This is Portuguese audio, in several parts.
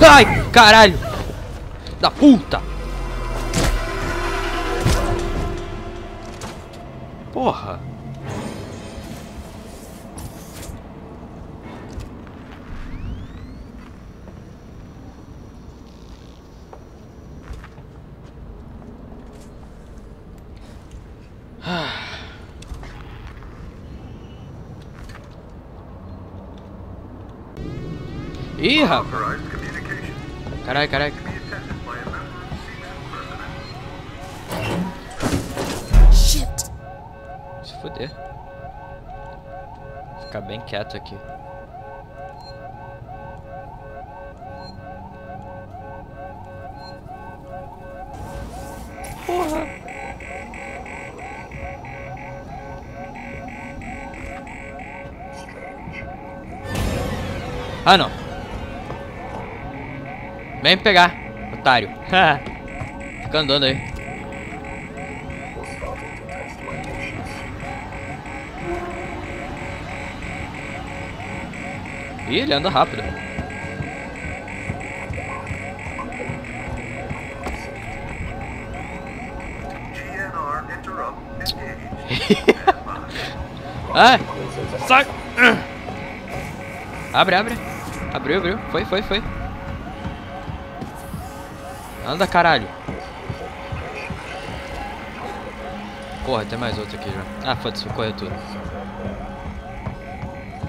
Ai, caralho! Da puta! Porra! Ih, rapaz! Caralho, caralho. Shit! Se fuder. Ficar bem quieto aqui. Porra. Ah, não. Vem pegar, otário. Fica andando aí. Ih, ele anda rápido. Ah! Sai! Abre, abre. Abriu, abriu. Foi, foi, foi. Anda, caralho. Porra, tem mais outro aqui já. Ah, foda-se, vou correr tudo.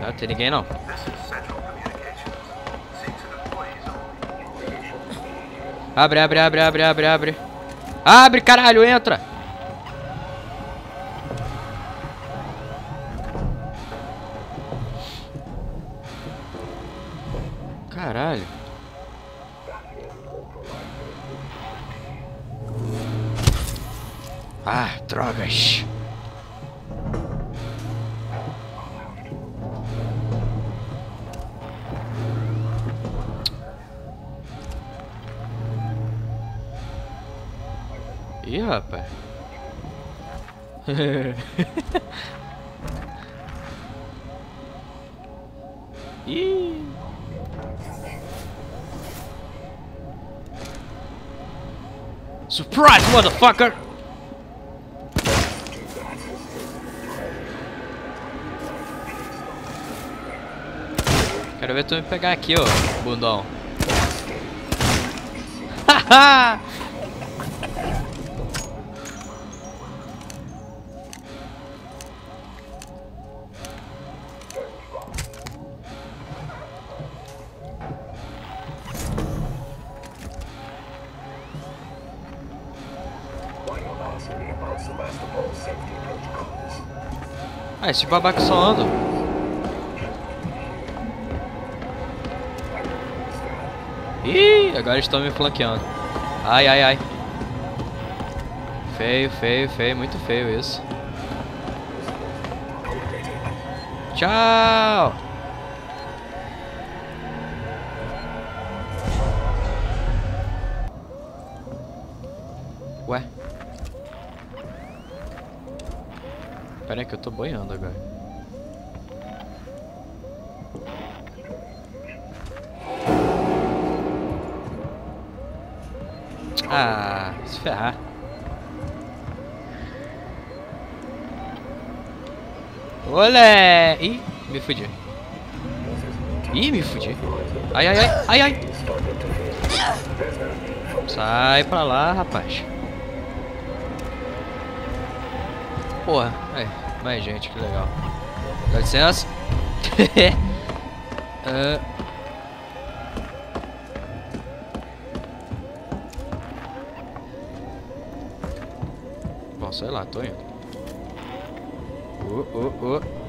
Ah, tem ninguém não. Abre, abre, abre, abre, abre, abre. Abre, caralho, entra! Caralho. Ah, drogas. Ih, rapaz. Surprise, motherfucker! Quero ver tu me pegar aqui, ô bundão. Haha! Ah, esse babaca só anda. Ih, agora estão me flanqueando. Ai, ai, ai. Feio, feio, feio, muito feio isso. Tchau! Ué? Pera aí que eu tô boiando agora. Ah, se ferrar. Olé! Ih, me fudi. Ih, me fudi. Ai, ai, ai, ai, ai. Sai pra lá, rapaz. Porra, aí, mais gente, que legal. Dá licença. Ah. Sei lá, tô indo. Uh, uh,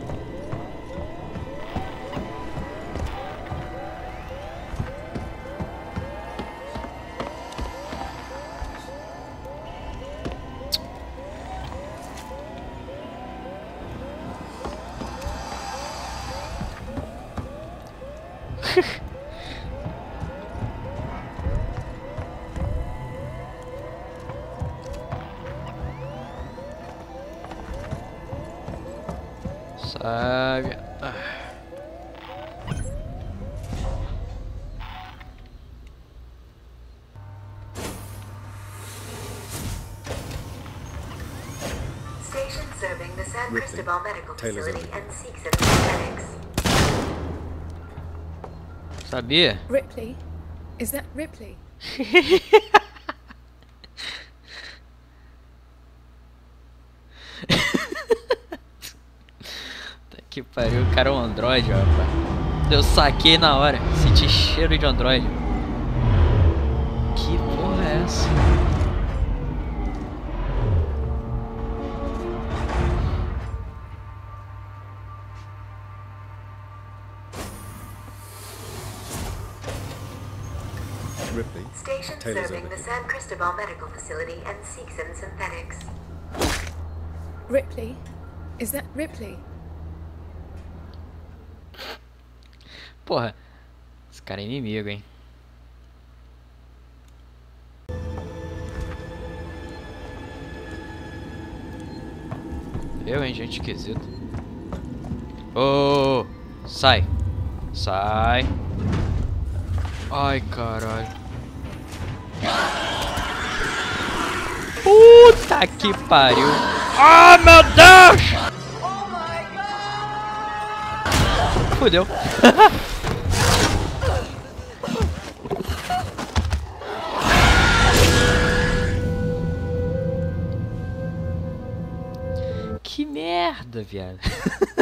Uh, yeah. Station serving the San Ripley. Cristobal Medical Taylor's Facility and seeks anesthetics. What's that dear? Ripley? Is that Ripley? que pariu, o cara é um androide, ó, rapaz. Eu saquei na hora. Senti cheiro de androide. Que porra é essa? Ripley. Station serving the. San Cristobal Medical Facility and seeks synthetics. Ripley? Is that Ripley? Porra. Esse cara é inimigo, hein? Eu, hein, gente esquisito. Ô, sai. Sai. Ai, caralho. Puta que pariu. Ah, meu Deus! Fudeu. merda, viado.